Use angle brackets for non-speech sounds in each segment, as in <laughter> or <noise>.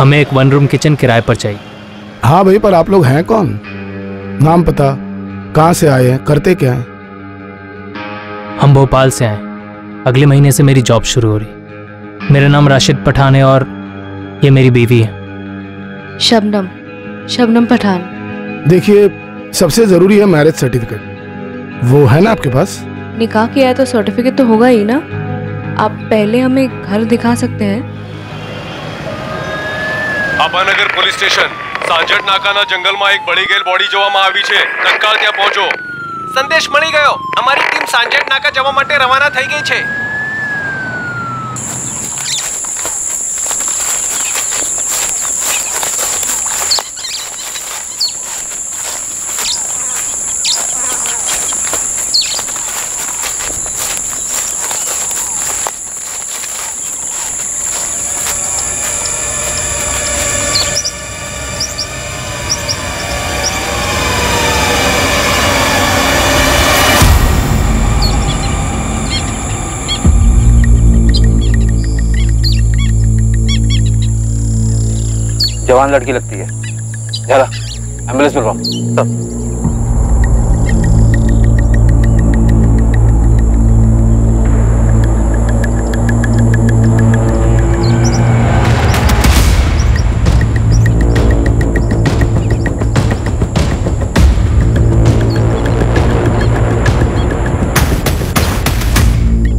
हमें एक one room kitchen किराए पर चाहिए। हाँ भाई पर आप लोग हैं कौन? नाम पता। कहाँ से आए हैं? करते क्या हैं? हम भोपाल से आए। अगले महीने से मेरी जॉब शुरू हो रही। मेरा नाम राशिद पठान है और ये मेरी बीवी है। शबनम। शबनम पठान। देखिए सबसे ज़रूरी है मैरिज सर्टिफिकेट वो है ना आपके पास? निकाह किया है तो सर्टिफिकेट तो होगा ही ना। आप पहले हमें घर दिखा सकते हैं। આપાનગર પોલીસ સ્ટેશન સાંજટ નાકાના જંગલમાં એક બળી ગયેલ બોડી જોવામાં આવી છે. તત્કાળ ત્યાં પહોંચો. સંદેશ મળી ગયો. અમારી ટીમ સાંજટ નાકા જવા માટે રવાના થઈ ગઈ છે. जवान लड़की लगती है। चला एंबुलेंस बुलवाओ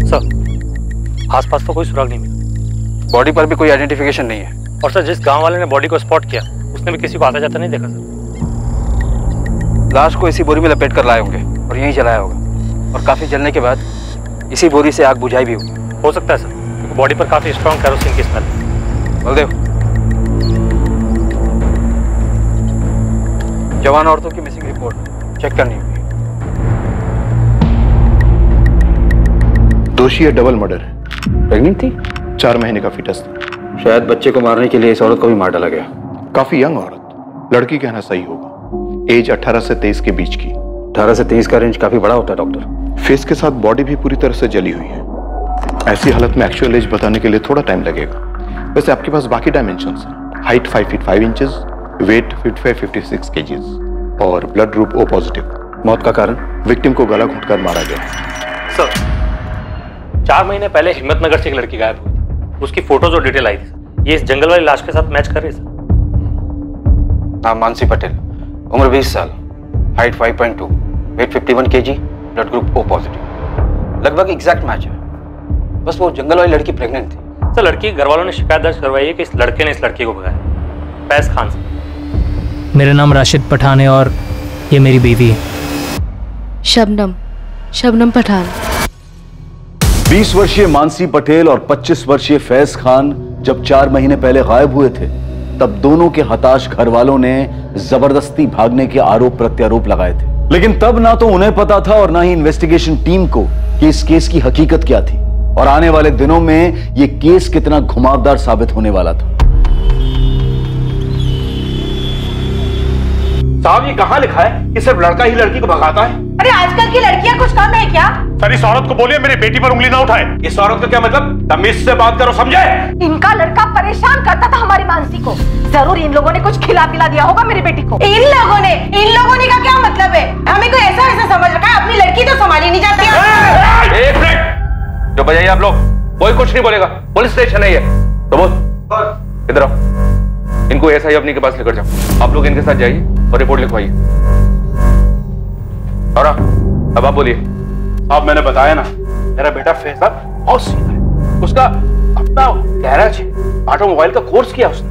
सब आसपास तो कोई सुराग नहीं मिला। बॉडी पर भी कोई आइडेंटिफिकेशन नहीं है। और सर जिस गाँव वाले ने बॉडी को स्पॉट किया उसने भी किसी को आता जाता नहीं देखा सर। लाश को इसी बोरी में लपेट कर लाए होंगे और यहीं जलाया होगा। और काफ़ी जलने के बाद इसी बोरी से आग बुझाई भी होगी। हो सकता है सर क्योंकि बॉडी पर काफ़ी स्ट्रॉन्ग कैरोसिन की स्मेल बलदेव। जवान औरतों की मिसिंग रिपोर्ट चेक करनी होगी। दोषी है डबल मर्डर है प्रेग्नेंट थी? चार महीने का फिटस था। शायद बच्चे को मारने के लिए इस औरत को भी मार डाला गया। काफ़ी यंग औरत। लड़की कहना सही होगा। एज 18 से 23 के बीच की। 18 से 23 का रेंज काफ़ी बड़ा होता है डॉक्टर फेस के साथ बॉडी भी पूरी तरह से जली हुई है। ऐसी हालत में एक्चुअल एज बताने के लिए थोड़ा टाइम लगेगा। वैसे आपके पास बाकी डायमेंशन है। Height 5 feet 5 inches weight 55 56 KGs और ब्लड ग्रुप ओ पॉजिटिव मौत का कारण? विक्टिम को गला घुटकर मारा गया। सर चार महीने पहले हिम्मतनगर से एक लड़की गायब हुई। उसकी फ़ोटोज़ और डिटेल आई थी ये इस जंगल वाली लाश के साथ मैच कर रही है सर। नाम मानसी पटेल उम्र 20 साल height 5.2 weight 51 kg blood group O positive लगभग एग्जैक्ट मैच है। बस वो जंगल वाली लड़की प्रेग्नेंट थी। सर लड़की के घर वालों ने शिकायत दर्ज करवाई है कि इस लड़के ने इस लड़की को भगाया। फैज खान से मेरा नाम राशिद पठान है और ये मेरी बीवी है। शबनम शबनम पठान। 20 वर्षीय मानसी पटेल और 25 वर्षीय फैज खान जब चार महीने पहले गायब हुए थे, तब दोनों के हताश घर वालों ने ज़बरदस्ती भागने के आरोप प्रत्यारोप लगाए थे। लेकिन तब ना तो उन्हें पता था और ना ही इन्वेस्टिगेशन टीम को कि इस केस की हकीकत क्या थी। और आने वाले दिनों में यह केस कितना घुमावदार साबित होने वाला था। साहब ये कहाँ लिखा है कि सिर्फ़ लड़का ही लड़की को भगाता है? अरे आजकल की लड़कियाँ कुछ कम है क्या? सर इस औरत को बोलिए मेरी बेटी पर उंगली ना उठाए। इस औरत का क्या मतलब? तमीज से बात करो समझे? इनका लड़का परेशान करता था हमारी मानसी को। ज़रूर इन लोगों ने कुछ खिला पिला दिया होगा मेरी बेटी को। इन लोगों ने? इन लोगों ने का क्या मतलब है? हमें कोई ऐसा ऐसा समझ रखा है? अपनी लड़की तो संभाली नहीं जाती। एक मिनट। जो बजाइए आप लोग कोई कुछ नहीं बोलेगा। पुलिस स्टेशन है ये। तो बोल। इधर आओ। इनको एसआई अपनी के पास लेकर जाओ। आप लोग इनके साथ जाइए और रिपोर्ट लिखवाइए। और हाँ, अब आप बोलिए। अब मैंने बताया ना मेरा बेटा फैसला बहुत सीधा है। उसका अपना गैराज है। ऑटोमोबाइल का कोर्स किया उसने।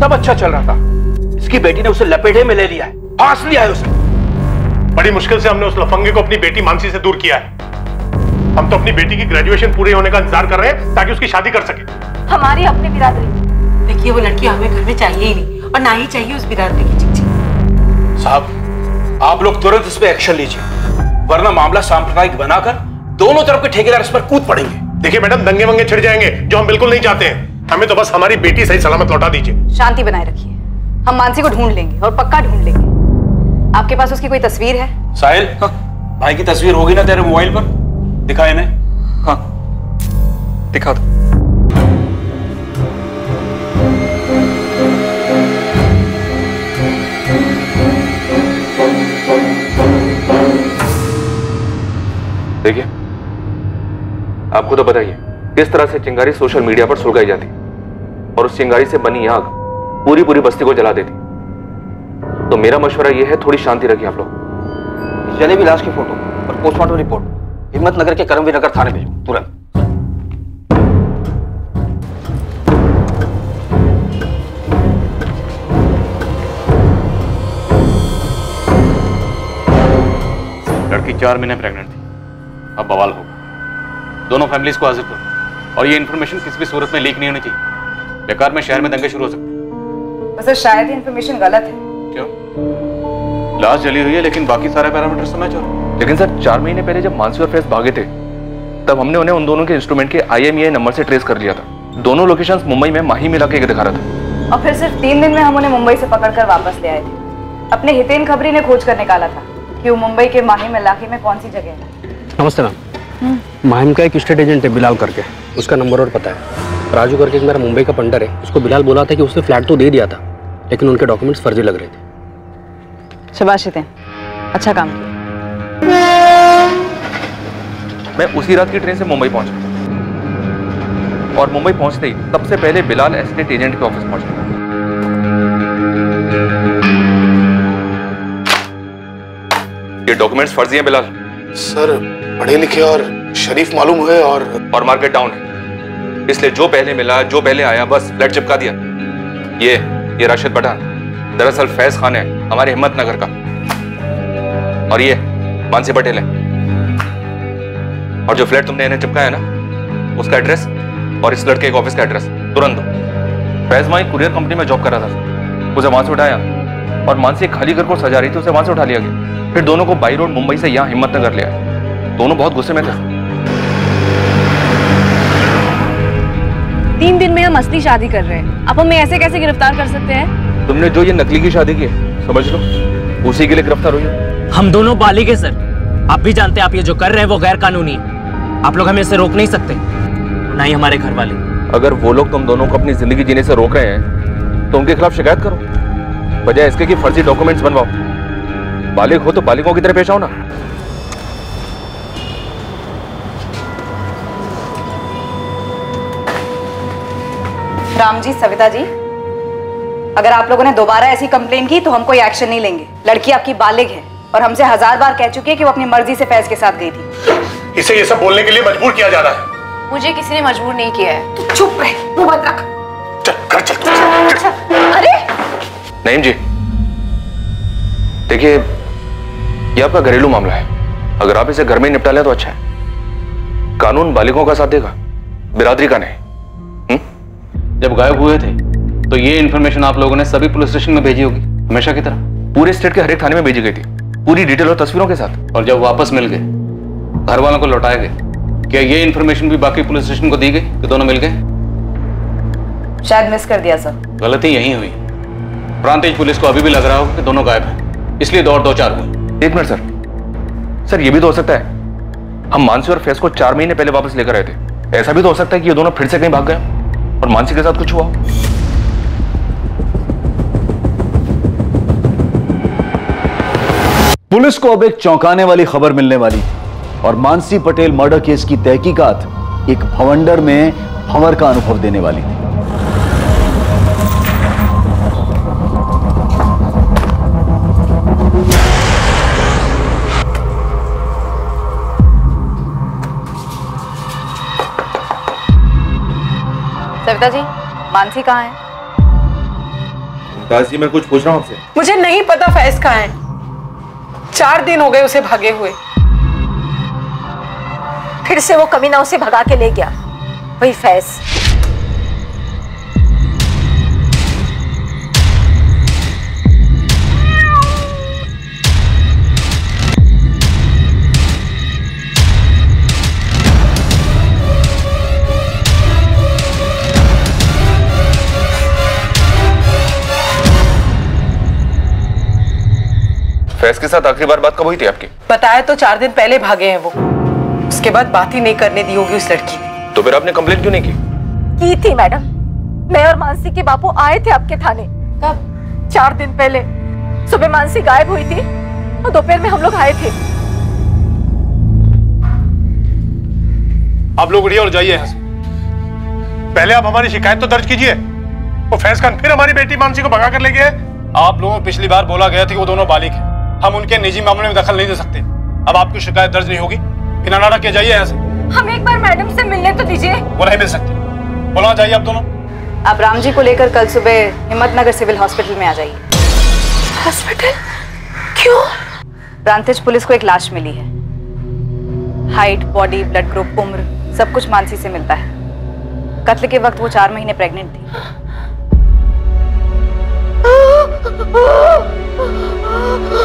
सब अच्छा चल रहा था। इसकी बेटी ने उसे लपेटे में ले लिया है। फांस लिया है उसे। बड़ी मुश्किल से हमने उस लफंगे को अपनी बेटी मानसी से दूर किया है। हम तो अपनी बेटी की ग्रेजुएशन पूरे होने का इंतज़ार कर रहे हैं ताकि उसकी शादी कर सके। हमारी अपनी बिरादरी। देखिए वो लड़की हमें घर में चाहिए ही नहीं और ना ही चाहिए उस बिरादरी की चिट्ठी साहब आप लोग तुरंत इस पे एक्शन लीजिए वरना मामला सांप्रदायिक बनाकर दोनों तरफ़ के ठेकेदार इस पर कूद पड़ेंगे। देखिए मैडम दंगे वंगे छिड़ जाएँगे जो हम बिल्कुल नहीं चाहते हैं। हमें तो बस हमारी बेटी सही सलामत लौटा दीजिए। शांति बनाए रखिए। हम मानसी को ढूंढ लेंगे और पक्का ढूंढ लेंगे। आपके पास उसकी कोई तस्वीर है? साहिल भाई की तस्वीर होगी ना तेरे मोबाइल पर? दिखा इन्हें। हाँ। दिखा दो। देखिए, आपको तो बताइए किस तरह से चिंगारी सोशल मीडिया पर सुलगाई जाती और उस चिंगारी से बनी आग पूरी पूरी बस्ती को जला देती। तो मेरा मशवरा यह है, थोड़ी शांति रखिए आप लोग। जलेबी लाश की फ़ोटो और पोस्टमार्टम रिपोर्ट हिम्मतनगर के करमवीर नगर थाने भेजो, तुरंत। लड़की चार महीने प्रेग्नेंट अब बवाल होगा। दोनों फैमिलीज़ को हाजिर करो। और ये इन्फॉर्मेशन किसी भी सूरत में लीक नहीं होनी चाहिए। बेकार में शहर में दंगे शुरू हो सकते वैसे शायद ही इन्फॉर्मेशन गलत है। क्यों? लाश जली हुई है लेकिन बाकी सारे पैरामीटर हो रहे लेकिन सर चार महीने पहले जब मानसी और फैज भागे थे तब हमने उन्हें उन दोनों के इंस्ट्रूमेंट के आईएमईआई नंबर से ट्रेस कर लिया था। दोनों लोकेशंस मुंबई में माही मिला के दिखा रहा था। और फिर सिर्फ़ तीन दिन में हम उन्हें मुंबई से पकड़कर वापस ले आए थे। अपने हितेन खबरी ने खोज कर निकाला था कि वो मुंबई के माहिम इलाके में कौन सी जगह है। नमस्ते मैम। माहिम का एक स्टेट एजेंट है बिलाल करके। उसका नंबर और पता है। राजू करके एक मेरा मुंबई का पंडर है। उसको बिलाल बोला था कि उसने फ्लैट तो दे दिया था लेकिन उनके डॉक्यूमेंट्स फर्जी लग रहे थे। शाबाश हितेन अच्छा काम मैं उसी रात की ट्रेन से मुंबई पहुँचा। और मुंबई पहुँचते ही सबसे पहले बिलाल एस्टेट एजेंट के ऑफ़िस पहुँचा। ये डॉक्यूमेंट्स फर्जी हैं बिलाल। सर पढ़े लिखे और शरीफ मालूम हुए और और मार्केट डाउन। है इसलिए जो पहले मिला, जो पहले आया, बस फ्लैट चिपका दिया। ये ये राशिद पठान। दरअसल फैज खान है, हमारे हिम्मत नगर का। और ये मानसी पटेल है। और जो फ्लैट तुमने इन्हें चिपकाया ना, उसका एड्रेस और इस लड़के के ऑफ़िस का एड्रेस, तुरंत दो। फैज वहीं कुरियर कंपनी में जॉब कर रहा था। उसे वहाँ से उठाया और मानसी खाली घर को सजा रही थी, उसे वहाँ से उठा लिया गया। फिर दोनों को बाई रोड मुंबई से यहाँ हिम्मत नगर ले आए दोनों बहुत गुस्से में थे। तीन दिन में हम असली शादी कर रहे हैं। आप हमें ऐसे कैसे गिरफ़्तार कर सकते हैं? तुमने जो ये नकली की शादी की है समझ लो। उसी के लिए गिरफ़्तार हुई हम दोनों बालिग है सर। आप भी जानते हैं आप ये जो कर रहे हैं वो गैर कानूनी है। आप लोग हमें इससे रोक नहीं सकते। ना ही हमारे घर वाले अगर वो लोग तुम दोनों को अपनी ज़िंदगी जीने से रोक रहे हैं तो उनके खिलाफ शिकायत करो। बजाय इसके कि फर्जी डॉक्यूमेंट्स बनवाओ। बालिग हो तो बालिगों की तरह पेश आओ ना। राम जी सविता जी अगर आप लोगों ने दोबारा ऐसी कंप्लेन की तो हम कोई एक्शन नहीं लेंगे। लड़की आपकी बालिग है और हमसे हज़ार बार कह चुकी है कि वो अपनी मर्ज़ी से फैज के साथ गई थी। इसे ये सब बोलने के लिए मजबूर किया जा रहा है। मुझे किसी ने मजबूर नहीं किया है। तू चुप रहे मुँह बंद रख। चल घर चल। अरे! नईम जी देखिए ये आपका घरेलू मामला है। अगर आप इसे घर में ही निपटा लें तो अच्छा है। कानून बालिगों का साथ देगा बिरादरी का नहीं। जब गायब हुए थे तो ये इन्फॉर्मेशन आप लोगों ने सभी पुलिस स्टेशन में भेजी होगी हमेशा की तरह। पूरे स्टेट के हर एक थाने में भेजी गई थी पूरी डिटेल और तस्वीरों के साथ। और जब वापस मिल गए घर वालों को लौटाए गए क्या ये इन्फॉर्मेशन भी बाकी पुलिस स्टेशन को दी गई कि दोनों मिल गए? शायद मिस कर दिया सर गलती यही हुई। प्रांतिज पुलिस को अभी भी लग रहा हो कि दोनों गायब हैं इसलिए दौड़ दो चार हुई। एक मिनट सर सर ये भी तो हो सकता है। हम मानसी और फैस को चार महीने पहले वापस लेकर आए थे। ऐसा भी तो हो सकता है कि ये दोनों फिर से कहीं भाग गए और मानसी के साथ कुछ हुआ? पुलिस को अब एक चौंकाने वाली खबर मिलने वाली। थी और मानसी पटेल मर्डर केस की तहकीकात एक भवंडर में भंवर का अनुभव देने वाली। थी सविता जी मानसी कहाँ है? दास जी मैं कुछ पूछ रहा हूँ आपसे। मुझे नहीं पता फैज कहाँ है। चार दिन हो गए उसे भागे हुए। फिर से वो कमीना उसे भगा के ले गया। वही फैज। फैस के साथ आखिरी बार बात कब हुई थी आपकी? बताया तो चार दिन पहले भागे हैं वो। उसके बाद बात ही नहीं करने दी होगी उस लड़की ने। तो फिर आपने कंप्लेंट क्यों नहीं की? की थी मैडम। मैं और मानसी के बापू आए थे आपके थाने। कब? चार दिन पहले। सुबह मानसी गायब हुई थी और दोपहर में हम लोग आए थे। आप लोग उठिए और जाइए यहाँ से। पहले आप हमारी शिकायत तो दर्ज कीजिए। वो फैज खान फिर हमारी बेटी मानसी को भगा कर ले गए। आप लोगों को पिछली बार बोला गया था कि वो दोनों बालिक हैं। हम उनके निजी मामले में दखल नहीं दे सकते। अब आपकी शिकायत दर्ज नहीं होगी। बिना नाटक के जाइए यहाँ से। हम एक बार मैडम से मिलने तो दीजिए। वो नहीं मिल सकती। बोला जाइए आप दोनों। आप राम जी को लेकर कल सुबह हिम्मतनगर सिविल हॉस्पिटल में आ जाइए। हॉस्पिटल? क्यों? प्रांतिज पुलिस को एक लाश मिली है। हाइट बॉडी ब्लड ग्रुप उम्र सब कुछ मानसी से मिलता है। कत्ल के वक्त वो चार महीने प्रेग्नेंट थी।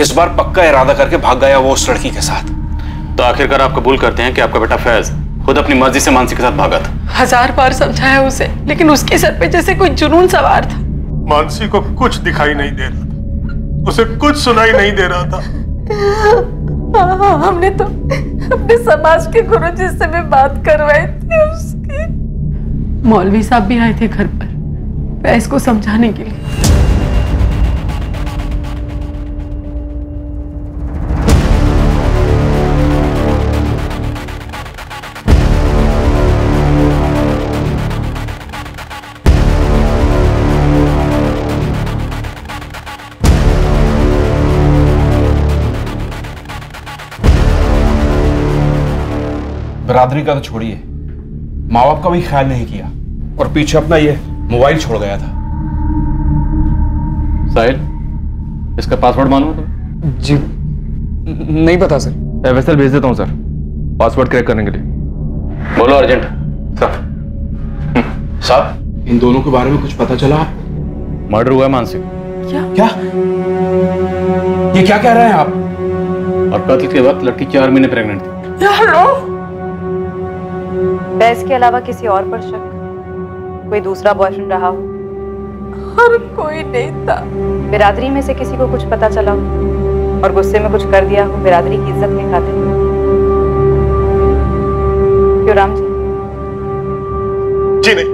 इस बार पक्का इरादा करके भाग गया वो उस लड़की के साथ। तो आखिरकार आप कबूल करते हैं कि आपका बेटा फैज खुद अपनी मर्ज़ी से मानसी के साथ भागा था? हज़ार बार समझाया उसे लेकिन उसके सर पे जैसे कोई जुनून सवार था। मानसी को कुछ दिखाई नहीं दे रहा उसे कुछ सुनाई नहीं दे रहा था। हाँ, हमने तो अपने समाज के गुरु जी से भी बात करवाई थी उसकी। मौलवी साहब भी आए थे घर पर फैज को समझाने के लिए। बरादरी का तो छोड़िए माँ बाप का भी ख्याल नहीं किया और पीछे अपना ये मोबाइल छोड़ गया था। साहिल इसका पासवर्ड मालूम है तुम्हें? जी नहीं पता सर। एफएसएल भेज देता हूँ सर पासवर्ड क्रैक करने के लिए। बोलो अर्जेंट। सर। साहब इन दोनों के बारे में कुछ पता चला मर्डर हुआ है मानसिक क्या? क्या? ये क्या कह रहे हैं आप? और कत्ल के वक्त लड़की चार महीने प्रेग्नेंट थी। फैज के अलावा किसी और पर शक कोई दूसरा बॉयफ्रेंड रहा हो? और कोई नहीं था। बिरादरी में से किसी को कुछ पता चला हो? और गुस्से में कुछ कर दिया हो बिरादरी की इज़्ज़त के खातिर? क्यों राम जी? जी नहीं।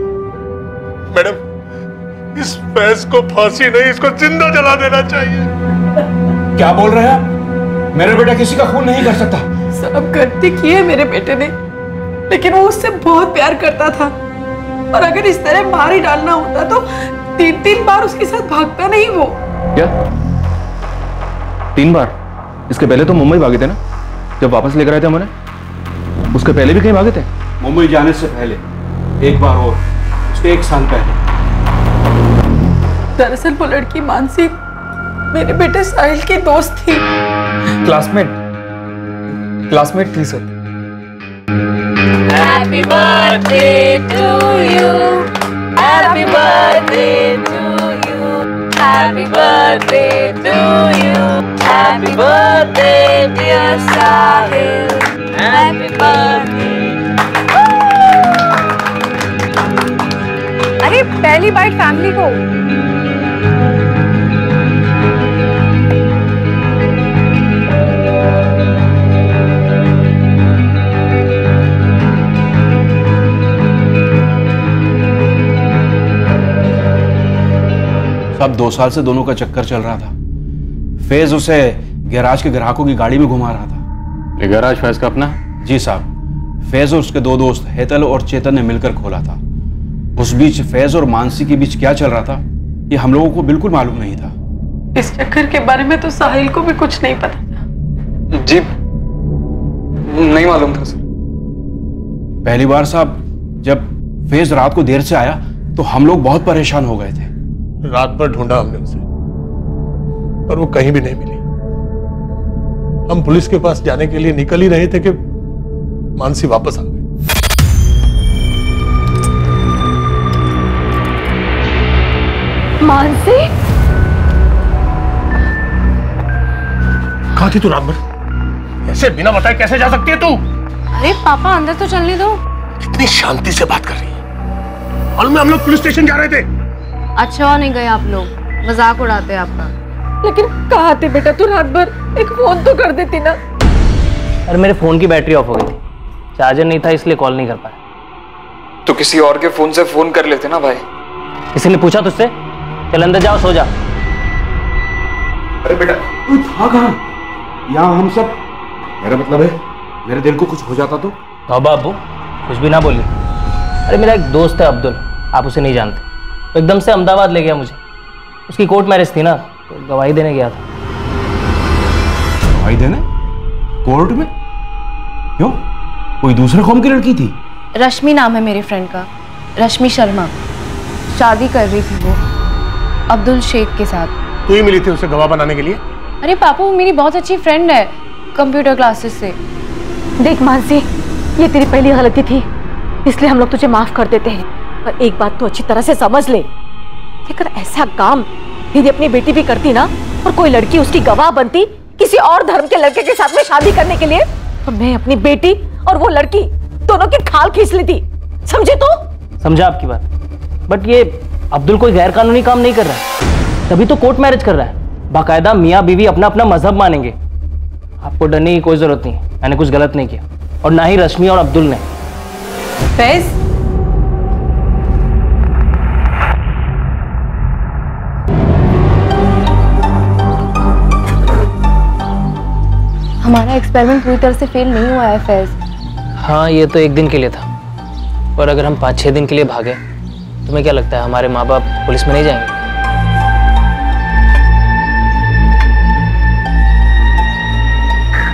मैडम इस फैज को फांसी नहीं इसको ज़िंदा जला देना चाहिए। क्या बोल रहे हैं आप? मेरा बेटा किसी का खून नहीं कर सकता। सब गलती की है मेरे बेटे ने। लेकिन वो उससे बहुत प्यार करता था। और अगर इस तरह मार ही डालना होता तो तीन तीन बार उसके साथ भागता नहीं वो। क्या? तीन बार? इसके पहले तो मुंबई भागे थे ना? जब वापस लेकर आए थे हमारे उसके पहले भी कहीं भागे थे? मुंबई जाने से पहले एक बार और उसके एक साल पहले। दरअसल वो लड़की मानसी मेरे बेटे साहिल की दोस्त थी। क्लासमेट क्लासमेट थी sir. Happy birthday to you. Happy birthday to you. Happy birthday to you. Happy birthday, dear Sahil. Happy birthday. अरे पहली बाइट फैमिली को सब दो साल से दोनों का चक्कर चल रहा था। फ़ेज़ उसे गैराज के ग्राहकों की गाड़ी में घुमा रहा था। गैराज फैज का अपना? जी साहब फैज और उसके दो दोस्त हेतल और चेतन ने मिलकर खोला था। उस बीच फैज और मानसी के बीच क्या चल रहा था ये हम लोगों को बिल्कुल मालूम नहीं था। इस चक्कर के बारे में तो साहिल को भी कुछ नहीं पता था। जी नहीं मालूम था सर। पहली बार साहब जब फ़ेज़ रात को देर से आया तो हम लोग बहुत परेशान हो गए थे। रात भर ढूंढा हमने उसे। पर वो कहीं भी नहीं मिली। हम पुलिस के पास जाने के लिए निकल ही रहे थे कि मानसी वापस आ गई मानसी? कहा थी तू रात भर? ऐसे बिना बताए कैसे जा सकती है तू? अरे पापा अंदर तो चलने दो। कितनी शांति से बात कर रही है। और मैं हम लोग पुलिस स्टेशन जा रहे थे। अच्छा हुआ नहीं गए आप लोग। मज़ाक उड़ाते हैं आपका। लेकिन कहा थे बेटा? तू रात भर एक फ़ोन तो कर देती ना। अरे मेरे फ़ोन की बैटरी ऑफ़ हो गई थी। चार्जर नहीं था इसलिए कॉल नहीं कर पाया। तो किसी और के फ़ोन से फ़ोन कर लेते ना भाई। किसी ने पूछा तुझसे? चल अंदर जाओ सो जा। अरे बेटा तू था कहाँ? यहाँ हम सब। मेरा मतलब है मेरे दिल को कुछ हो जाता तो। तौबा अब्बू कुछ भी ना बोली। अरे मेरा एक दोस्त है अब्दुल आप उसे नहीं जानते। तो एकदम से अहमदाबाद ले गया मुझे। उसकी कोर्ट मैरिज थी ना तो गवाही देने गया था। भाई देने? कोर्ट में? क्यों? कोई दूसरे कौम की लड़की थी? रश्मि नाम है मेरे फ्रेंड का रश्मि शर्मा। शादी कर रही थी वो अब्दुल शेख के साथ। तू ही मिली थी उसे गवाह बनाने के लिए? अरे पापा वो मेरी बहुत अच्छी फ्रेंड है कंप्यूटर क्लासेस से। देख मानसी ये तेरी पहली गलती थी इसलिए हम लोग तुझे माफ़ कर देते हैं। पर एक बात तो अच्छी तरह से समझ ले। अगर ऐसा काम यदि अपनी बेटी भी करती ना और कोई लड़की उसकी गवाह बनती किसी और धर्म के लड़के के साथ में शादी करने के लिए तो मैं अपनी बेटी और वो लड़की दोनों की खाल खींच लेती। समझे तू? समझा आपकी बात। बट ये अब्दुल कोई गैर कानूनी काम नहीं कर रहा है। तभी तो कोर्ट मैरिज कर रहा है। बाकायदा मियाँ बीवी अपना अपना मज़हब मानेंगे। आपको डरने की कोई ज़रूरत नहीं है। मैंने कुछ गलत नहीं किया। और ना ही रश्मि और अब्दुल ने। फैज हमारा एक्सपेरिमेंट पूरी तरह से फेल नहीं हुआ है फैज हाँ ये तो एक दिन के लिए था। पर अगर हम पाँच छः दिन के लिए भागे तुम्हें क्या लगता है हमारे माँ बाप पुलिस में नहीं जाएँगे?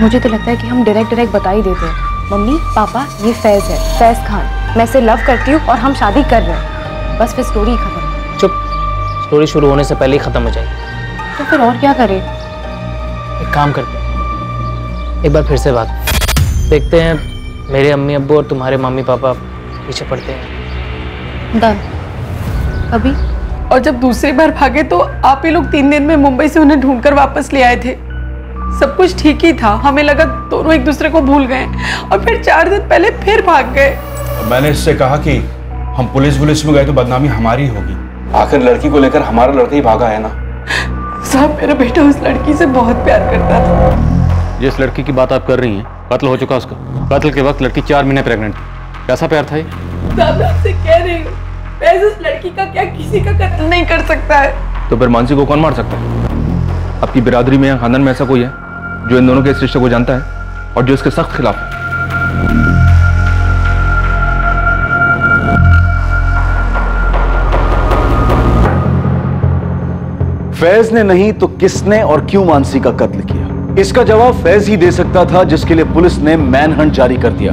मुझे तो लगता है कि हम डायरेक्ट डायरेक्ट बता ही देते हैं। मम्मी पापा ये फैज है फैज खान। मैं इसे लव करती हूँ और हम शादी कर रहे हैं। बस फिर स्टोरी खत्म। चुप। स्टोरी शुरू होने से पहले ही ख़त्म हो जाएगी। तो फिर और क्या करें? एक काम करते एक बार फिर से बात। देखते हैं मेरे अम्मी अब्बू और तुम्हारे मम्मी पापा पीछे पड़ते हैं। डन। कभी और जब दूसरी बार भागे तो आप ही लोग तीन दिन में मुंबई से उन्हें ढूंढकर वापस ले आए थे। सब कुछ ठीक ही था। हमें लगा दोनों एक दूसरे को भूल गए और फिर चार दिन पहले फिर भाग गए। मैंने इससे कहा कि हम पुलिस पुलिस में गए तो बदनामी हमारी होगी। आखिर लड़की को लेकर हमारा लड़का ही भागा है ना? साहब मेरा बेटा उस लड़की से बहुत प्यार करता था। जिस लड़की की बात आप कर रही हैं कत्ल हो चुका उसका। कत्ल के वक्त लड़की चार महीने प्रेग्नेंट थी। कैसा प्यार था ये? कह रही हूँ लड़की का क्या किसी का कत्ल नहीं कर सकता है? तो फिर मानसी को कौन मार सकता है? आपकी बिरादरी में या खानदान में ऐसा कोई है जो इन दोनों के इस रिश्ते को जानता है और जो इसके सख्त खिलाफ है? फैज ने नहीं तो किसने और क्यों मानसी का कत्ल किया? इसका जवाब फैज ही दे सकता था, जिसके लिए पुलिस ने मैनहंट जारी कर दिया।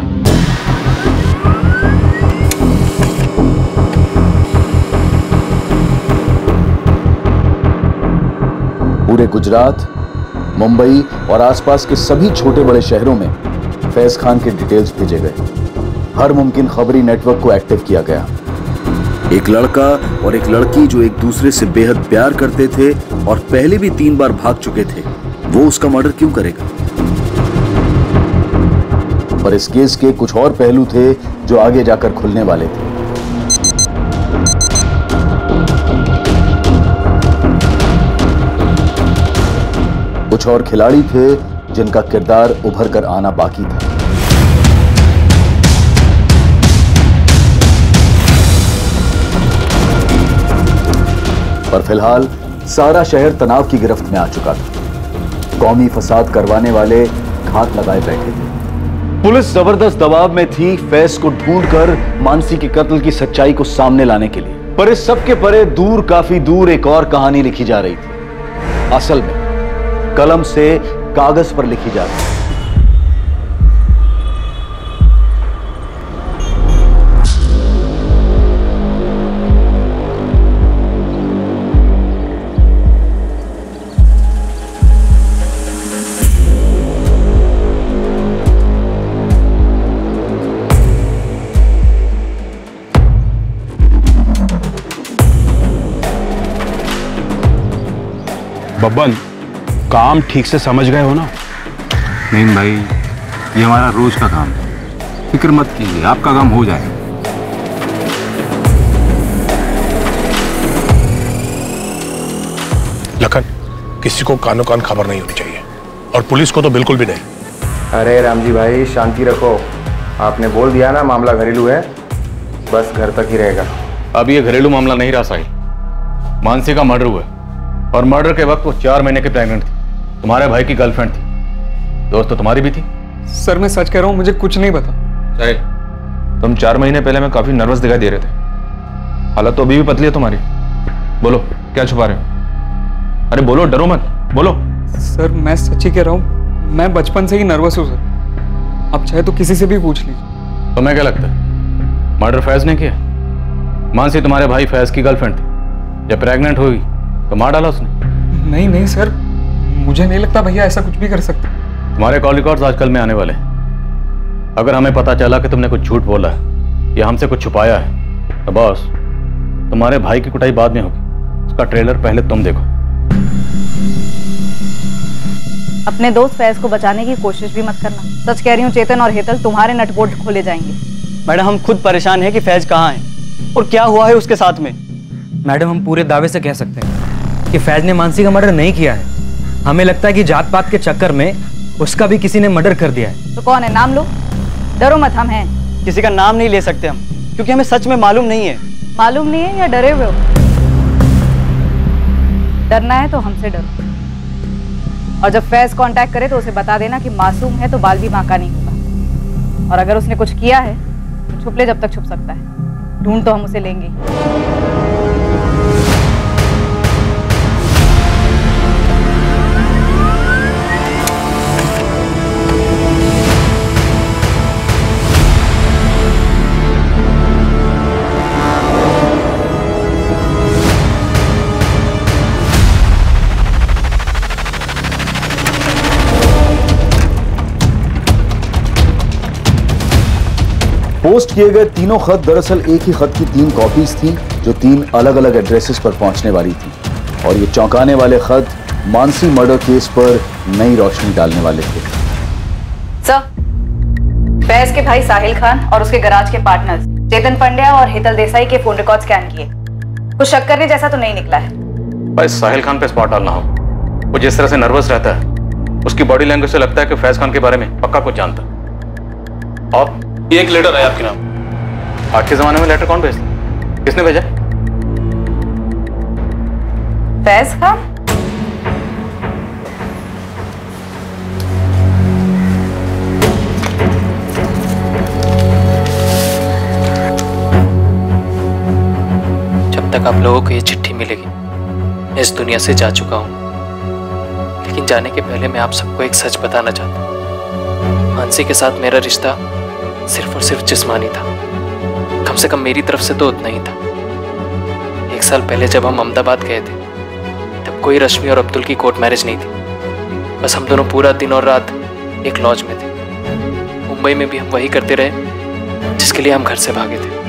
पूरे गुजरात, मुंबई और आसपास के सभी छोटे बड़े शहरों में फैज खान के डिटेल्स भेजे गए। हर मुमकिन खबरी नेटवर्क को एक्टिव किया गया। एक लड़का और एक लड़की जो एक दूसरे से बेहद प्यार करते थे और पहले भी तीन बार भाग चुके थे वो उसका मर्डर क्यों करेगा? पर इस केस के कुछ और पहलू थे जो आगे जाकर खुलने वाले थे। कुछ और खिलाड़ी थे जिनका किरदार उभर कर आना बाकी था। पर फ़िलहाल सारा शहर तनाव की गिरफ्त में आ चुका था। कौमी फसाद करवाने वाले घात लगाए बैठे थे। पुलिस ज़बरदस्त दबाव में थी फैस को ढूंढकर मानसी के कत्ल की सच्चाई को सामने लाने के लिए। पर इस सबके परे दूर काफ़ी दूर एक और कहानी लिखी जा रही थी। असल में कलम से कागज़ पर लिखी जा रही थी। बब्बन काम ठीक से समझ गए हो ना? नहीं भाई ये हमारा रोज का काम है। फ़िक्र मत कीजिए आपका काम हो जाएगा। लखन किसी को कानो कान खबर नहीं होनी चाहिए और पुलिस को तो बिल्कुल भी नहीं। अरे राम जी भाई शांति रखो। आपने बोल दिया ना मामला घरेलू है बस घर तक ही रहेगा। अब ये घरेलू मामला नहीं रहा साहिल मानसी का मर्डर हुआ है। और मर्डर के वक्त वो चार महीने की प्रेग्नेंट थी। तुम्हारे भाई की गर्लफ्रेंड थी। दोस्त तो तुम्हारी भी थी। सर मैं सच कह रहा हूँ मुझे कुछ नहीं पता। चाहे तुम चार महीने पहले में काफ़ी नर्वस दिखाई दे रहे थे। हालत तो अभी भी पतली है तुम्हारी। बोलो क्या छुपा रहे हो? अरे बोलो डरो मत। बोलो। सर मैं सच ही कह रहा हूँ मैं बचपन से ही नर्वस हूँ सर। आप चाहे तो किसी से भी पूछ लीजिए। तुम्हें क्या लगता है? मर्डर फैज ने किया? मानसी तुम्हारे भाई फैज की गर्लफ्रेंड थी। जब प्रेग्नेंट हुई तो मार डाला उसने। नहीं नहीं सर। मुझे नहीं लगता भैया ऐसा कुछ भी कर सकते। तुम्हारे कॉल रिकॉर्ड्स आजकल में आने वाले हैं। अगर हमें पता चला कि तुमने कुछ झूठ बोला है या हमसे कुछ छुपाया है तो बॉस तुम्हारे भाई की कुटाई बाद में होगी। उसका ट्रेलर पहले तुम देखो। अपने दोस्त फैज को बचाने की कोशिश भी मत करना। सच कह रही हूँ चेतन और हेतल तुम्हारे नटबोल्ट खोले जाएँगे। मैडम हम खुद परेशान हैं कि फैज कहाँ है और क्या हुआ है उसके साथ में। मैडम हम पूरे दावे से कह सकते हैं। कि फैज ने मानसी का मर्डर नहीं किया है। हमें लगता है कि जात पात के चक्कर में उसका भी किसी ने मर्डर कर दिया है। तो कौन है? नाम लो। डरो मत हम हैं। किसी का नाम नहीं ले सकते हम क्योंकि हमें सच में मालूम नहीं है। मालूम नहीं है या डरे हुए हो? डरना है तो हमसे डरो। और जब फैज कांटेक्ट करे तो उसे बता देना कि मासूम है तो बाल भी माँ का नहीं होगा। और अगर उसने कुछ किया है तो छुप ले जब तक छुप सकता है। ढूंढ तो हम उसे लेंगे। पोस्ट किए गए तीनों खत दरअसल एक ही खत की तीन कॉपीज थी जो तीन अलग अलग एड्रेसेस पर पहुँचने वाली थी। और ये चौंकाने वाले खत मानसी मर्डर केस पर नई रोशनी डालने वाले थे। सर फैज के भाई साहिल खान और उसके गराज के पार्टनर्स चेतन पंड्या और हेतल देसाई के फ़ोन रिकॉर्ड स्कैन किए। कुछ शक करने जैसा तो नहीं निकला है। भाई साहिल खान पे स्पॉट डालना हो। वो जिस तरह से नर्वस रहता है उसकी बॉडी लैंग्वेज से लगता है कि फैज खान के बारे में पक्का कुछ जानता है। और एक लेटर है आपके नाम। आज के जमाने में लेटर कौन भेजता? किसने भेजा? फैज खान? जब तक आप लोगों को ये चिट्ठी मिलेगी मैं इस दुनिया से जा चुका हूँ। लेकिन जाने के पहले मैं आप सबको एक सच बताना चाहता हूँ। मानसी के साथ मेरा रिश्ता सिर्फ़ और सिर्फ़ जिस्मानी था। कम से कम मेरी तरफ़ से तो उतना ही था। एक साल पहले जब हम अहमदाबाद गए थे, तब कोई रश्मि और अब्दुल की कोर्ट मैरिज नहीं थी। बस हम दोनों पूरा दिन और रात एक लॉज में थे। मुंबई में भी हम वही करते रहे, जिसके लिए हम घर से भागे थे।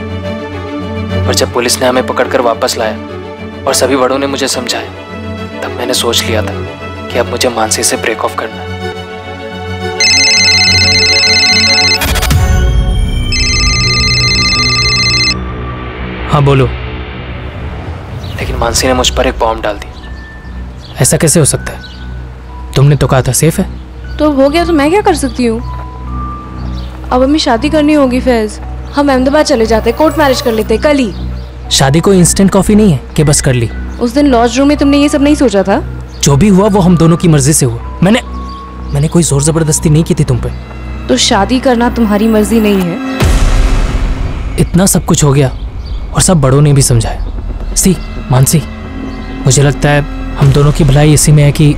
और जब पुलिस ने हमें पकड़कर वापस लाया और सभी बड़ों ने मुझे समझाया, तब मैंने सोच लिया था कि अब मुझे मानसी से ब्रेक ऑफ़ करना है। हाँ बोलो। लेकिन मानसी ने मुझ पर एक बॉम्ब डाल दी। ऐसा कैसे हो सकता है? तुमने तो कहा था सेफ़ है। तो हो गया तो मैं क्या कर सकती हूँ? अब हमें शादी करनी होगी फैज। हम अहमदाबाद चले जाते कोर्ट मैरिज कर लेते कल ही। शादी कोई इंस्टेंट कॉफ़ी नहीं है कि बस कर ली? उस दिन लॉज रूम में तुमने ये सब नहीं सोचा था? जो भी हुआ वो हम दोनों की मर्ज़ी से हुआ। मैंने मैंने कोई ज़ोर ज़बरदस्ती नहीं की थी तुम पे। तो शादी करना तुम्हारी मर्ज़ी नहीं है। इतना सब कुछ हो गया। और सब बड़ों ने भी समझाया। सी मानसी मुझे लगता है हम दोनों की भलाई इसी में है कि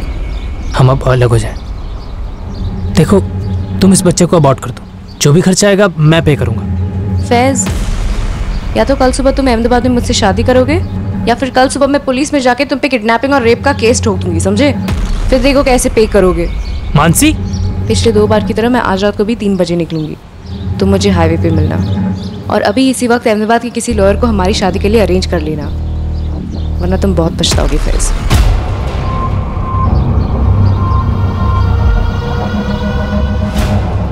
हम अब अलग हो जाएँ। देखो तुम इस बच्चे को अबॉर्ट कर दो। जो भी खर्चा आएगा मैं पे करूँगा। फैज या तो कल सुबह तुम अहमदाबाद में मुझसे शादी करोगे या फिर कल सुबह मैं पुलिस में जाके तुम पे किडनैपिंग और रेप का केस ठोक दूँगी समझे? फिर देखो कैसे पे करोगे। मानसी? पिछले दो बार की तरह मैं आज रात को भी तीन बजे निकलूँगी। तुम मुझे हाईवे पे मिलना। और अभी इसी वक्त अहमदाबाद के किसी लॉयर को हमारी शादी के लिए अरेंज कर लेना। वरना तुम बहुत पछताओगे फैज।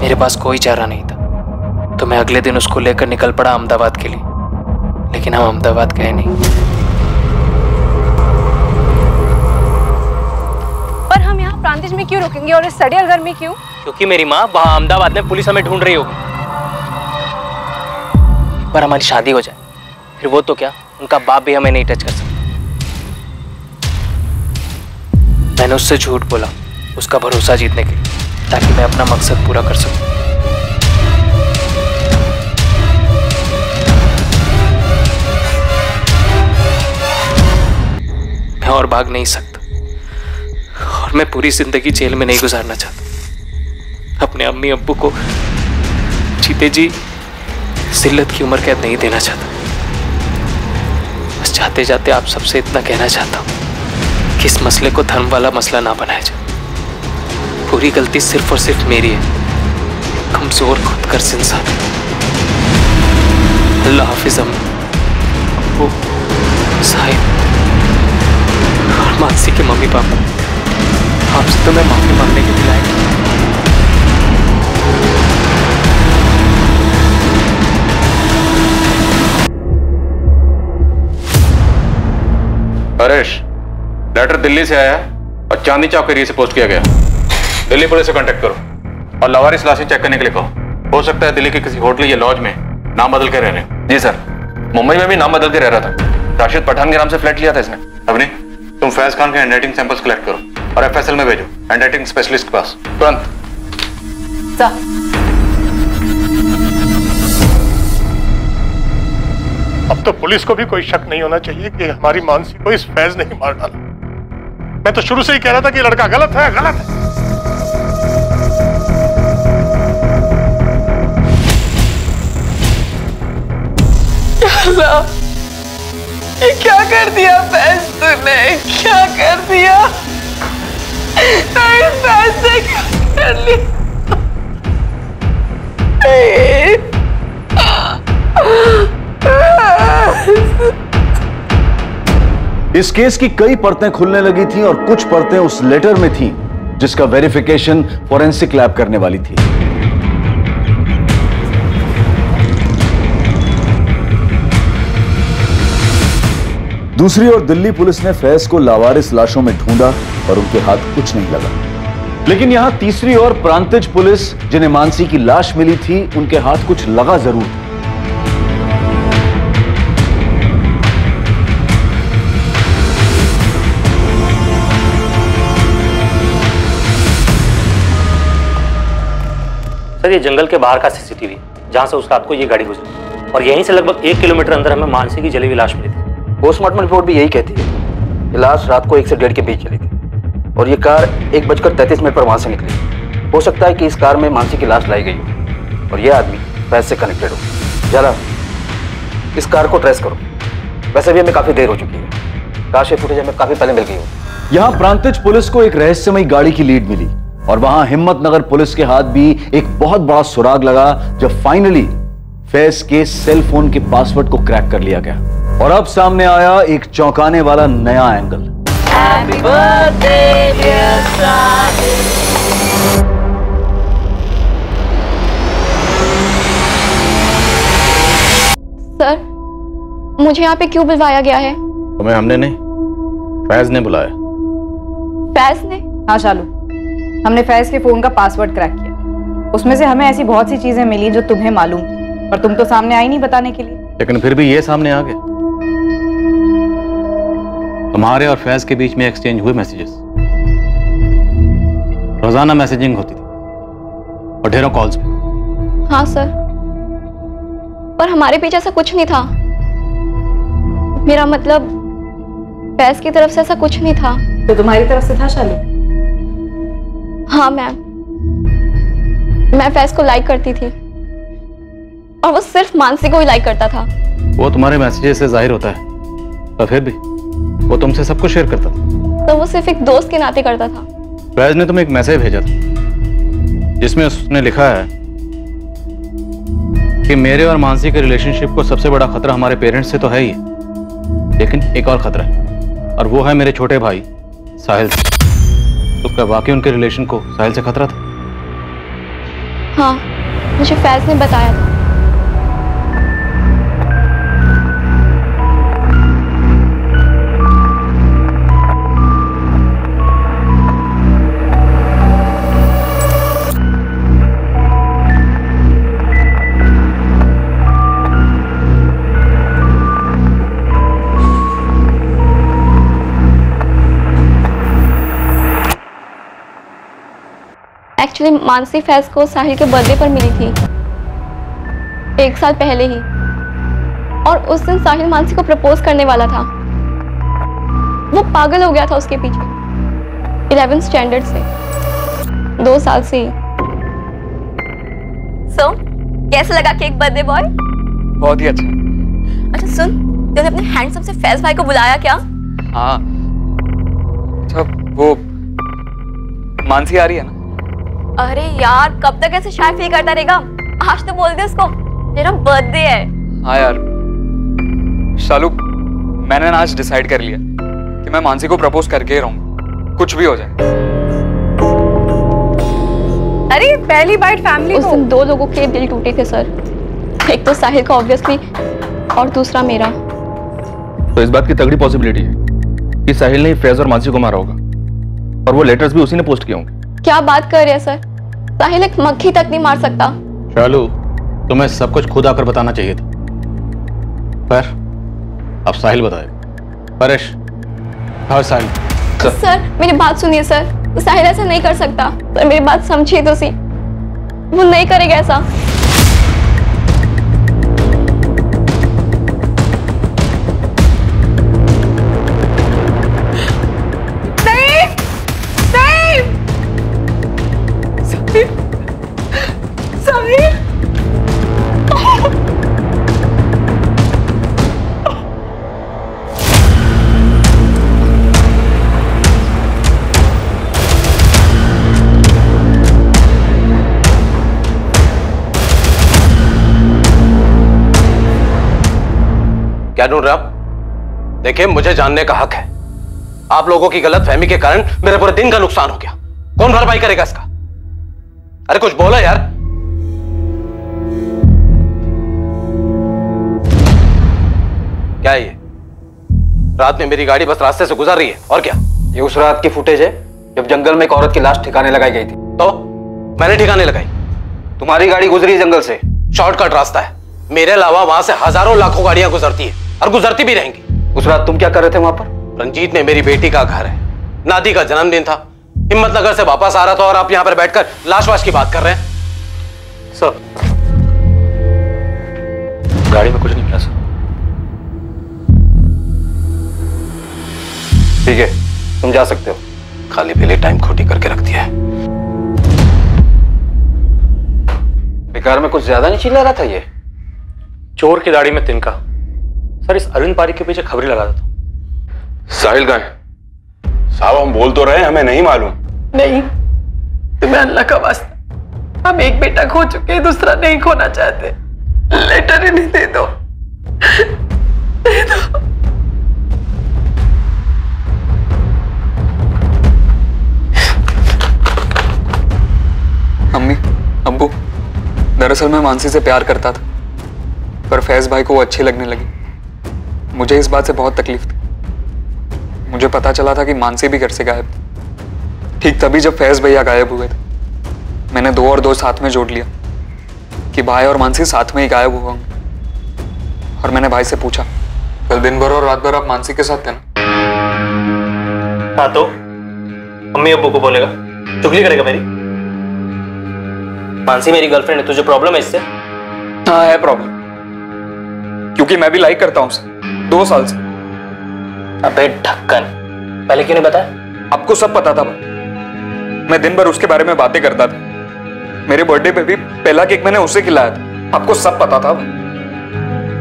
मेरे पास कोई चारा नहीं था। तो मैं अगले दिन उसको लेकर निकल पड़ा अहमदाबाद के लिए। लेकिन हम अहमदाबाद गए नहीं। पर हम यहाँ प्रांतिज में क्यों रुकेंगे और इस सड़ियल घर में क्यों? क्योंकि मेरी माँ वहाँ अहमदाबाद में पुलिस हमें ढूंढ रही होगी। बार हमारी शादी हो जाए, फिर वो तो क्या? उनका बाप भी हमें नहीं टच कर सकता। मैंने उससे झूठ बोला, उसका भरोसा जीतने के लिए, ताकि मैं अपना मकसद पूरा कर सकूँ। मैं और भाग नहीं सकता, और मैं पूरी ज़िंदगी जेल में नहीं गुजारना चाहता। अपने अम्मी अब्बू को जीते जी जिल्लत की उम्र कैद नहीं देना चाहता। बस जाते जाते आप सबसे इतना कहना चाहता हूँ कि इस मसले को धर्म वाला मसला ना बनाया जाए। पूरी गलती सिर्फ़ और सिर्फ़ मेरी है। कमज़ोर खुद कर इंसान। अल्लाह हाफिज अब्बू साहिब। और मानसी के मम्मी पापा आपसे तो मैं माफ़ी मांगने के लिए लायक हरेश लेटर दिल्ली से आया और चांदी चौक एरिया से पोस्ट किया गया। दिल्ली पुलिस से कांटेक्ट करो और लवारिस लाशें चेक करने के लिए कहो। हो सकता है दिल्ली के किसी होटल या लॉज में नाम बदल के रह रहे हैं। जी सर। मुंबई में भी नाम बदल के रह रहा था। राशिद पठान के नाम से फ्लैट लिया था इसने। अवनी तुम फैज खान के हैंडराइटिंग सैंपल्स कलेक्ट करो और एफएसएल में भेजो। हैंडराइटिंग स्पेशलिस्ट के पास। तुरंत। अब तो पुलिस को भी कोई शक नहीं होना चाहिए कि हमारी मानसी को इस फैज ने ही मार डाला। मैं तो शुरू से ही कह रहा था कि लड़का गलत है गलत है। ये क्या कर दिया फैज तूने? क्या कर दिया? नहीं फैज ने क्या कर लिया? <laughs> इस केस की कई परतें खुलने लगी थी और कुछ परतें उस लेटर में थी, जिसका वेरिफिकेशन फोरेंसिक लैब करने वाली थी। दूसरी ओर दिल्ली पुलिस ने फैज को लावारिस लाशों में ढूंढा और उनके हाथ कुछ नहीं लगा। लेकिन यहाँ तीसरी ओर प्रांतिज पुलिस, जिन्हें मानसी की लाश मिली थी, उनके हाथ कुछ लगा ज़रूर। सर ये जंगल के बाहर का सीसीटीवी जहाँ से उस रात को ये गाड़ी गुजरी। और यहीं से लगभग एक किलोमीटर अंदर हमें मानसी की जली हुई लाश मिली थी। पोस्टमार्टम रिपोर्ट भी यही कहती है कि लाश रात को एक से डेढ़ के बीच चली थी और ये कार एक बजकर तैंतीस मिनट पर वहाँ से निकली। हो सकता है कि इस कार में मानसी की लाश लाई गई हो और यह आदमी फैज से कनेक्टेड हो। जरा इस कार को ट्रेस करो। वैसे भी हमें काफ़ी देर हो चुकी है। कार से फुटेज हमें काफ़ी पहले मिल गई हो। यहाँ प्रांतिज पुलिस को एक रहस्यमयी गाड़ी की लीड मिली। और वहाँ हिम्मतनगर पुलिस के हाथ भी एक बहुत बड़ा सुराग लगा जब फाइनली फैज के सेल फ़ोन के पासवर्ड को क्रैक कर लिया गया। और अब सामने आया एक चौंकाने वाला नया एंगल. सर मुझे यहाँ पे क्यों बुलवाया गया है? तुम्हें हमने नहीं फैज ने बुलाया। फैज ने? हाँ शालू हमने फैज के फ़ोन का पासवर्ड क्रैक किया। उसमें से हमें ऐसी बहुत सी चीज़ें मिली जो तुम्हें मालूम थी पर तुम तो सामने आई नहीं बताने के लिए। लेकिन फिर भी ये सामने आ गया तुम्हारे और फैज के बीच में एक्सचेंज हुए मैसेजेस रोज़ाना मैसेजिंग होती थी और ढेरों कॉल्स भी। हाँ सर। पर हमारे पीछे ऐसा कुछ नहीं था। मेरा मतलब फैज की तरफ़ से ऐसा कुछ नहीं था। तो तुम्हारी तरफ़ से था शालू? हाँ मैम मैं फैज को लाइक करती थी। और वो सिर्फ़ मानसी को ही लाइक करता था। वो तुम्हारे मैसेजेस से ज़ाहिर होता है। पर फिर भी वो तुमसे सब कुछ शेयर करता था। तो वो सिर्फ़ एक दोस्त के नाते करता था। फैज ने तुम्हें एक मैसेज भेजा था जिसमें उसने लिखा है कि मेरे और मानसी के रिलेशनशिप को सबसे बड़ा खतरा हमारे पेरेंट्स से तो है ही लेकिन एक और खतरा है और वो है मेरे छोटे भाई साहिल। से तो क्या वाकई उनके रिलेशन को साहिल से खतरा था? हाँ मुझे फैज ने बताया था। एक्चुअली मानसी फैज को साहिल के बर्थडे पर मिली थी। एक साल पहले ही। और उस दिन साहिल मानसी को प्रपोज करने वाला था। वो पागल हो गया था उसके पीछे। इलेवेंथ स्टैंडर्ड से। दो साल से ही। सो कैसा लगा केक बर्थडे बॉय बहुत ही अच्छा। अच्छा सुन तूने अपने हैंडसम से फैज भाई को बुलाया क्या? हाँ। अच्छा वो मानसी आ रही है ना? अरे यार कब तक ऐसे शाय फील करता रहेगा? आज तो बोल दे उसको। तेरा बर्थडे है। हाँ यार। शालू मैंने ना आज डिसाइड कर लिया कि मैं मानसी को प्रपोज करके ही रहूँगा। कुछ भी हो जाए। अरे पहली बाइट फैमिली उस दिन दो लोगों के दिल टूटे थे सर। एक तो साहिल का ऑब्वियसली और दूसरा मेरा। तो इस बात की तगड़ी पॉसिबिलिटी है कि साहिल ने फैज और मानसी को मारा होगा। और वो लेटर्स भी उसी ने पोस्ट किए होंगे। क्या बात कर रहे हैं सर? साहिल एक मक्खी तक नहीं मार सकता। शालू तुम्हें सब कुछ खुद आकर बताना चाहिए था। पर अब साहिल बताए। परेश। हाँ साहिल। सर सर मेरी बात सुनिए सर। साहिल ऐसा नहीं कर सकता। सर मेरी बात समझिए तो सी वो नहीं करेगा ऐसा। क्या ढूंढ रहे आप देखिए मुझे जानने का हक है। आप लोगों की गलत फहमी के कारण मेरे पूरे दिन का नुकसान हो गया। कौन भरपाई करेगा इसका? अरे कुछ बोलो यार। क्या है ये? रात में मेरी गाड़ी बस रास्ते से गुजर रही है और क्या? ये उस रात की फुटेज है जब जंगल में एक औरत की लाश ठिकाने लगाई गई थी। तो? मैंने ठिकाने लगाई। तुम्हारी गाड़ी गुजरी जंगल से। शॉर्टकट रास्ता है। मेरे अलावा वहाँ से हज़ारों लाखों गाड़ियाँ गुजरती है। और गुजरती भी रहेंगी। उस रात तुम क्या कर रहे थे वहाँ पर? रंजीत ने मेरी बेटी का घर है। नादी का जन्मदिन था। हिम्मतनगर से वापस आ रहा था और आप यहाँ पर बैठकर लाश वाश की बात कर रहे हैं। सर। गाड़ी में कुछ नहीं मिला सर। ठीक है तुम जा सकते हो। खाली पीले टाइम खोटी करके रख दिया है। बेकार में कुछ ज़्यादा नहीं चिल्ला रहा था ये? चोर की दाढ़ी में तिनका। सर इस अरविंद पारी के पीछे खबरी लगा था साहिल का साहब हम बोल तो रहे हैं हमें नहीं मालूम। नहीं तुम्हें अल्लाह का वास्ता। हम एक बेटा खो चुके हैं दूसरा नहीं खोना चाहते। लेटर इन्हें दे दो। दे दो। अम्मी अब्बू दरअसल मैं मानसी से प्यार करता था पर फैज भाई को वो अच्छी लगने लगी। मुझे इस बात से बहुत तकलीफ़ थी। मुझे पता चला था कि मानसी भी घर से गायब थी। ठीक तभी जब फैज भैया गायब हुए थे। मैंने दो और दो साथ में जोड़ लिया कि भाई और मानसी साथ में ही गायब हुआ होंगे और मैंने भाई से पूछा कल दिन भर और रात भर आप मानसी के साथ थे ना? हाँ तो मम्मी अब्बू को बोलेगा। चुगली करेगा मेरी? मानसी मेरी गर्लफ्रेंड है तुझे प्रॉब्लम है इससे? हाँ है प्रॉब्लम क्योंकि मैं भी लाइक करता हूँ उसे। दो साल से। अबे ढक्कन। पहले क्यों नहीं बताया? आपको सब पता था मैं। दिन भर उसके बारे में बातें करता था। मेरे बर्थडे पे भी पहला केक मैंने उसे खिलाया था। आपको सब पता था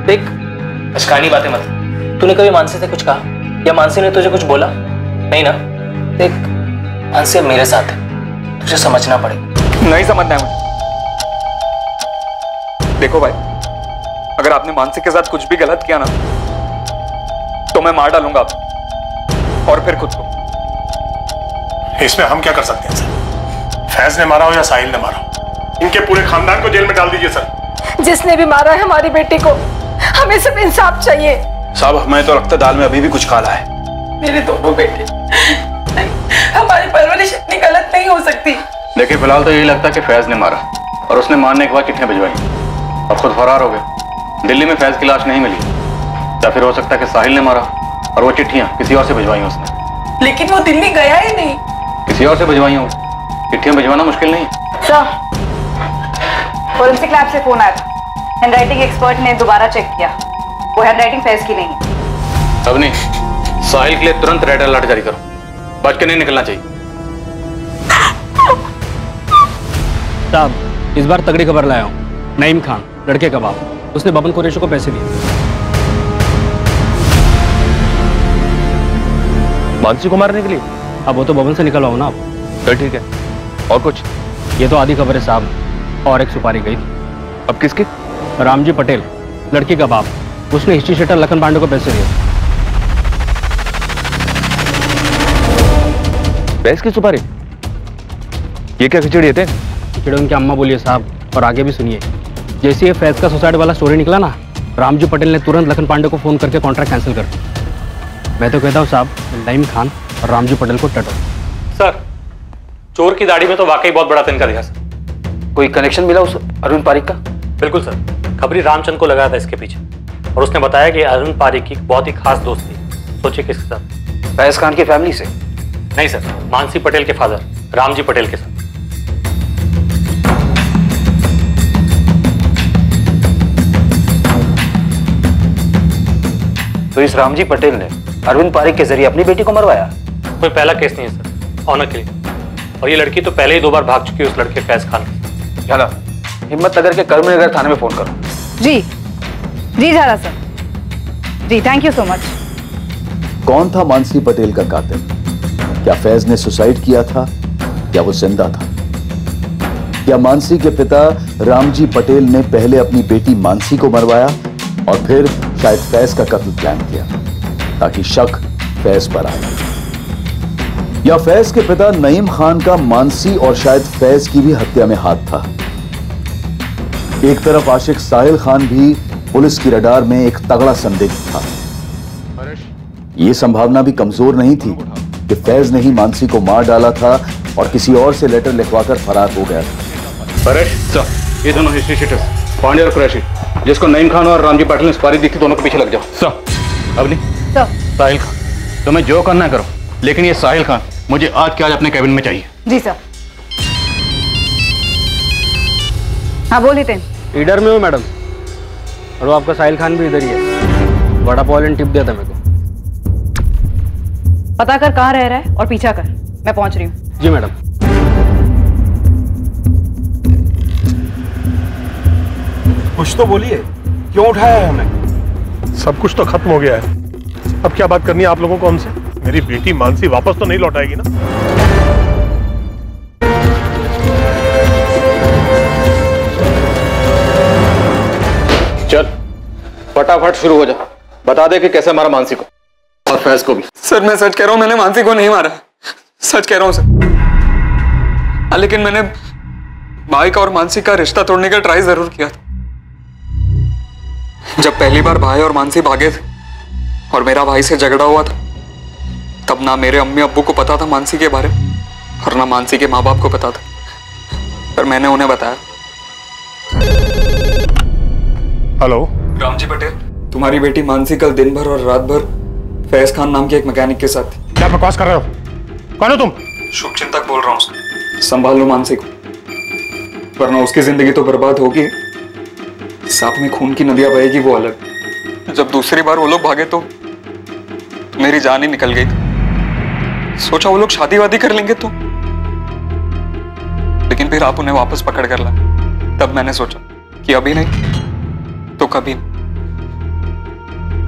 देख अचकानी बातें मत। तूने कभी मानसी से कुछ कहा? या मानसी ने तुझे कुछ बोला? नहीं ना? देख मानसी अब मेरे साथ है। तुझे समझना पड़ेगा। नहीं समझना है मुझे। देखो भाई अगर आपने मानसी के साथ कुछ भी गलत किया ना तो मैं मार डालूँगा आपको और फिर खुद को। इसमें हम क्या कर सकते हैं सर? फैज ने मारा हो या साहिल ने मारा हो? इनके पूरे खानदान को जेल में डाल दीजिए सर। जिसने भी मारा है हमारी बेटी को हमें सिर्फ़ इंसाफ चाहिए। साहब हमें तो रक्त दाल में अभी भी कुछ काला है। मेरे दोनों बेटे हमारी परवरिश इतनी गलत नहीं हो सकती। देखिए फ़िलहाल तो यही लगता है कि फैज ने मारा। और उसने मारने के बाद चिट्ठियाँ भिजवाई? अब खुद फरार हो गए। दिल्ली में फैज की लाश नहीं मिली। या फिर हो सकता है कि साहिल ने मारा और वो चिट्ठियाँ किसी और से भिजवाई उसने। लेकिन वो दिल्ली गया ही नहीं। किसी और से भिजवाई हो चिट्ठियाँ भिजवाना मुश्किल नहीं। सर फोरेंसिक लैब से फ़ोन आया था। हैंडराइटिंग एक्सपर्ट ने दोबारा चेक किया। वो हैंडराइटिंग फैज की नहीं। अब नहीं साहिल के लिए तुरंत रेड अलर्ट जारी करो। बच के नहीं निकलना चाहिए। साहब इस बार तगड़ी खबर लाया हूँ। नईम खान लड़के का बाप। उसने बबन कुरेशी को पैसे दिए। मानसी को मारने के लिए? अब वो तो बबन से निकलवाओ ना आप। चल ठीक है। और कुछ? ये तो आधी खबर है साहब। और एक सुपारी गई। थी अब किसकी? रामजी पटेल लड़की का बाप। उसने हिस्ट्री शेटर लखन पांडे को पैसे दिए। भैंस की सुपारी? ये क्या खिचड़ी थे खिचड़ी उनकी अम्मा बोलिए साहब और आगे भी सुनिए। जैसे ये फैज का सुसाइड वाला स्टोरी निकला ना रामजी पटेल ने तुरंत लखन पांडे को फ़ोन करके कॉन्ट्रैक्ट कैंसिल कर दिया मैं तो कहता हूँ साहब नईम खान और रामजी पटेल को टटो। सर चोर की दाढ़ी में तो वाकई बहुत बड़ा तिनका दिखा सर कोई कनेक्शन मिला उस अरुण पारिक का? बिल्कुल सर। खबरी रामचंद को लगाया था इसके पीछे। और उसने बताया कि अरुण पारिक की बहुत ही खास दोस्त थी सोचिए किसके साथ। फैज खान की फैमिली से? नहीं सर। मानसी पटेल के फादर रामजी पटेल के साथ। तो इस रामजी पटेल ने अरविंद पारिक के ज़रिए अपनी बेटी को मरवाया? कोई पहला केस नहीं है सर। ऑनर के लिए। और ये लड़की तो पहले ही दो बार भाग चुकी है उस लड़के फैज खान के झाला हिम्मत नगर के कर्मनगर थाने में फ़ोन करो। जी। जी Jhala sir. Ji thank you so much कौन था मानसी पटेल का कातिल? क्या फैज ने सुसाइड किया था? या वो ज़िंदा था? क्या मानसी के पिता रामजी पटेल ने पहले अपनी बेटी मानसी को मरवाया और फिर शायद फैज का कत्ल प्लान किया? ताकि शक फैज पर आए। या फैज के पिता नईम खान का मानसी और शायद फैज की भी हत्या में हाथ था। एक तरफ़ आशिक साहिल खान भी पुलिस की रडार में एक तगड़ा संदिग्ध था। यह संभावना भी कमज़ोर नहीं थी कि फैज ने ही मानसी को मार डाला था और किसी और से लेटर लिखवाकर फरार हो गया था। ये दोनों हिस्ट्री शीटर्स पांडे और कुरैशी जिसको नईम खान और रामजी पाटिल ने सुपारी दी थी दोनों के पीछे लग जाओ। सर अब नहीं। सर साहिल खान तुम्हें जो करना करो लेकिन ये साहिल खान मुझे आज के आज अपने कैबिन में चाहिए। जी सर। हाँ बोली थे ईडर में हो मैडम और वो आपका साहिल खान भी इधर ही है। बड़ा पॉइंट टिप दिया था मेरे को। पता कर कहाँ रह रहा है और पीछा कर। मैं पहुँच रही हूँ। जी मैडम। कुछ तो बोलिए क्यों उठाया है हमें? सब कुछ तो खत्म हो गया है। अब क्या बात करनी है आप लोगों को हमसे? मेरी बेटी मानसी वापस तो नहीं लौटाएगी ना? चल फटाफट शुरू हो जा। बता दे कि कैसे मारा मानसी को? और फैज को भी। सर मैं सच कह रहा हूँ मैंने मानसी को नहीं मारा। सच कह रहा हूँ सर। हाँ, लेकिन मैंने भाई का और मानसी का रिश्ता तोड़ने का ट्राई ज़रूर किया था। जब पहली बार भाई और मानसी भागे थे और मेरा भाई से झगड़ा हुआ था। तब ना मेरे अम्मी अब्बू को पता था मानसी के बारे में और ना मानसी के माँ बाप को पता था। पर मैंने उन्हें बताया। हेलो? रामजी पटेल तुम्हारी बेटी मानसी कल दिन भर और रात भर फैज खान नाम के एक मैकेनिक के साथ क्या बकवास कर रहे हो? कौन हो तुम? शुभ चिंतक बोल रहा हूँ संभाल लो मानसी को। वरना उसकी ज़िंदगी तो बर्बाद होगी। साथ में खून की नदियाँ बहेगी वो अलग। जब दूसरी बार वो लोग भागे तो मेरी जान ही निकल गई थी सोचा वो लोग शादी वादी कर लेंगे तो। लेकिन फिर आप उन्हें वापस पकड़ कर लाए। तब मैंने सोचा कि अभी नहीं तो कभी नहीं।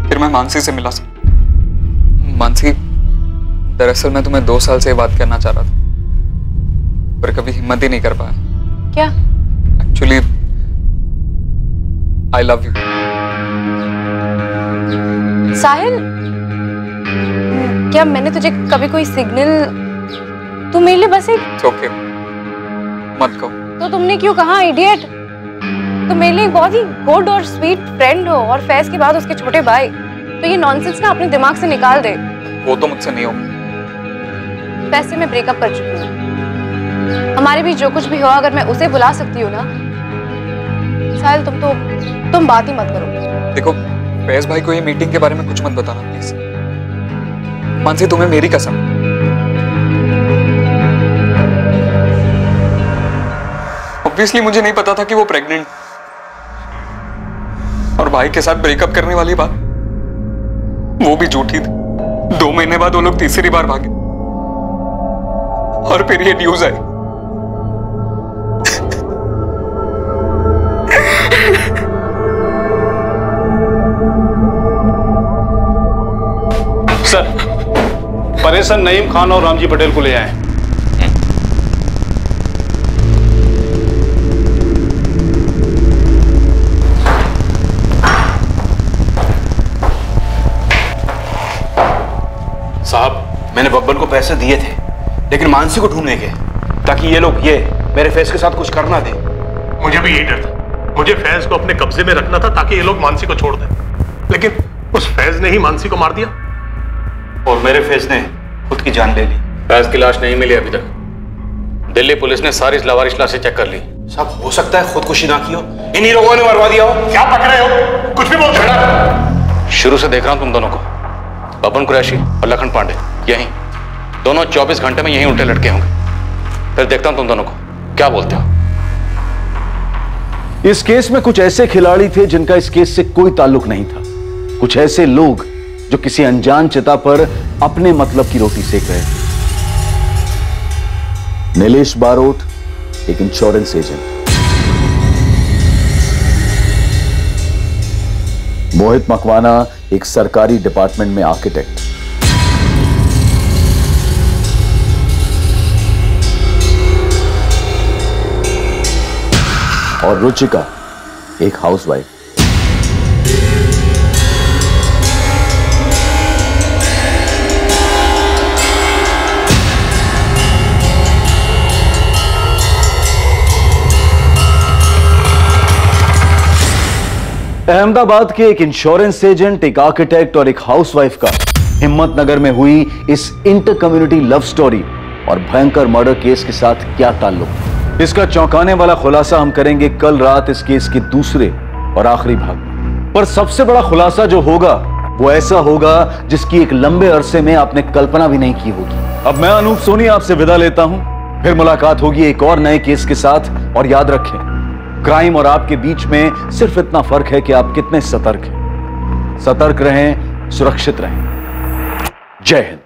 फिर मैं मानसी से मिला सर। मानसी दरअसल मैं तुम्हें दो साल से बात करना चाह रहा था पर कभी हिम्मत ही नहीं कर पाया। क्या? Actually I love you Sahil क्या मैंने तुझे कभी कोई सिग्नल तू मेरे लिए बस एक ओके मत कहो। तो तुमने क्यों कहा इडियट तुम मेरे लिए बहुत ही गुड और स्वीट फ्रेंड हो और फैज के बाद उसके छोटे भाई। तो ये नॉनसेंस ना अपने दिमाग से निकाल दे। वो तो मुझसे नहीं हो। फैज से मैं ब्रेकअप कर चुकी हूँ। हमारे बीच जो कुछ भी हो अगर मैं उसे बुला सकती हूँ ना साहिल तुम तो तुम बात ही मत करो। देखो फैज भाई को ये मीटिंग के बारे में कुछ मत बताना प्लीज़ मानसी तुम्हें मेरी कसम। ऑब्वियसली मुझे नहीं पता था कि वो प्रेग्नेंट और भाई के साथ ब्रेकअप करने वाली बात। वो भी झूठी थी। दो महीने बाद वो लोग तीसरी बार भागे। और फिर ये न्यूज़ आई परेशन नईम खान और रामजी पटेल को ले आए। साहब मैंने बब्बन को पैसे दिए थे लेकिन मानसी को ढूँढने के ताकि ये लोग ये मेरे फेस के साथ कुछ करना दे। मुझे भी यही डर था। मुझे फैज को अपने कब्जे में रखना था ताकि ये लोग मानसी को छोड़ दें। लेकिन उस फैज ने ही मानसी को मार दिया। और मेरे फैज ने खुद की जान ले ली। फैज की लाश नहीं मिली अभी तक। दिल्ली पुलिस ने सारी लावारिश लाशें चेक कर ली। साहब हो सकता है खुदकुशी ना की हो। इन्हीं लोगों ने मरवा दिया हो। क्या पक रहे हो? कुछ भी बोल शुरू से देख रहा हूँ तुम दोनों को। बबन कुरैशी और लखन पांडे यहीं। दोनों 24 घंटे में यहीं उल्टे लटके होंगे। फिर देखता हूँ तुम दोनों को। क्या बोलते हो? इस केस में कुछ ऐसे खिलाड़ी थे जिनका इस केस से कोई ताल्लुक नहीं था। कुछ ऐसे लोग जो किसी अनजान चिता पर अपने मतलब की रोटी सेक रहे थे नीलेश बारोट एक इंश्योरेंस एजेंट मोहित मकवाना एक सरकारी डिपार्टमेंट में आर्किटेक्ट और रुचिका एक हाउसवाइफ अहमदाबाद के एक इंश्योरेंस एजेंट एक आर्किटेक्ट और एक हाउसवाइफ का हिम्मत नगर में हुई इस इंटर कम्युनिटी लव स्टोरी और भयंकर मर्डर केस के साथ क्या ताल्लुक? इसका चौंकाने वाला खुलासा हम करेंगे कल रात इस केस के दूसरे और आखिरी भाग पर सबसे बड़ा खुलासा जो होगा, वो ऐसा होगा जिसकी एक लंबे अरसे में आपने कल्पना भी नहीं की होगी। अब मैं अनूप सोनी आपसे विदा लेता हूँ। फिर मुलाकात होगी एक और नए केस के साथ, और याद रखें क्राइम और आपके बीच में सिर्फ़ इतना फ़र्क है कि आप कितने सतर्क हैं। सतर्क रहें, सुरक्षित रहें। जय हिंद।